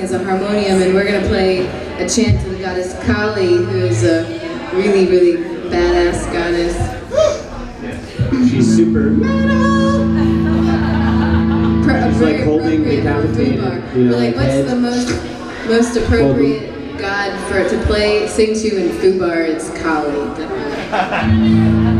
is a harmonium, and we're gonna play a chant to the goddess Kali, who is a really, really badass goddess. She's super. She's like holding the for decapitated, you know, like, what's the most most appropriate god for it to play, sing to in fubar? It's Kali.